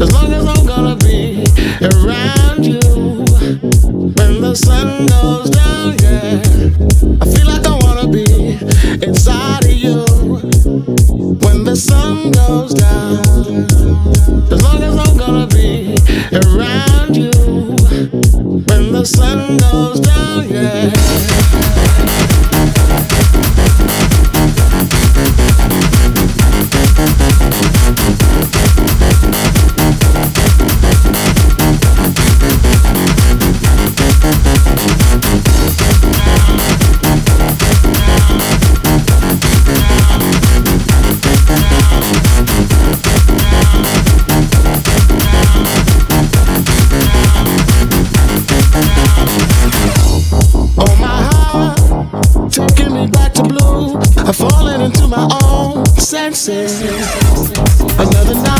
As long as I'm gonna be around you. When the sun goes down, yeah. I feel like I wanna be inside of you. When the sun goes down. As long as I'm gonna be around you. When the sun goes down, yeah. Senses. Another night,